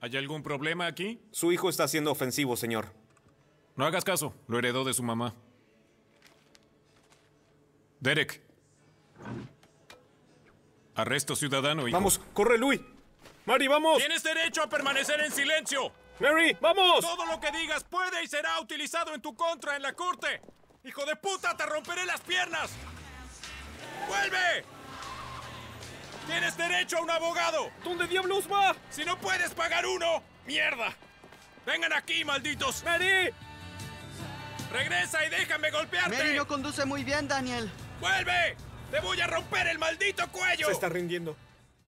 ¿Hay algún problema aquí? Su hijo está siendo ofensivo, señor. No hagas caso, lo heredó de su mamá. Derek. Arresto ciudadano, hijo. Vamos, corre, Louis. Mary, vamos. Tienes derecho a permanecer en silencio. Mary, vamos. Todo lo que digas puede y será utilizado en tu contra en la corte. ¡Hijo de puta, te romperé las piernas! ¡Vuelve! ¡Tienes derecho a un abogado! ¿Dónde diablos va? ¡Si no puedes pagar uno! ¡Mierda! ¡Vengan aquí, malditos! ¡Mary! ¡Regresa y déjame golpearte! Mary no conduce muy bien, Daniel. ¡Vuelve! ¡Te voy a romper el maldito cuello! Se está rindiendo.